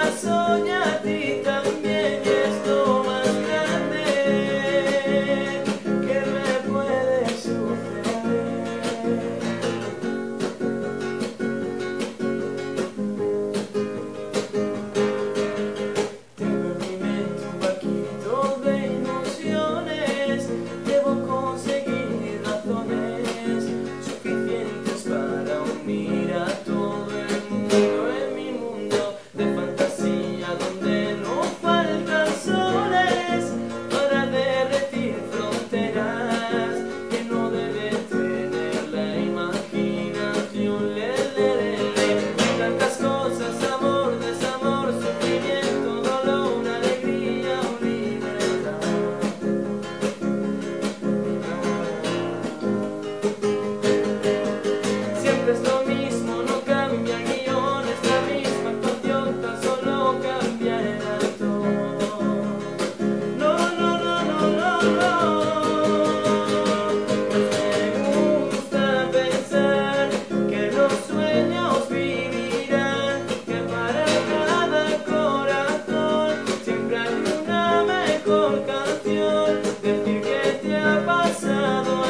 corazón a pasado.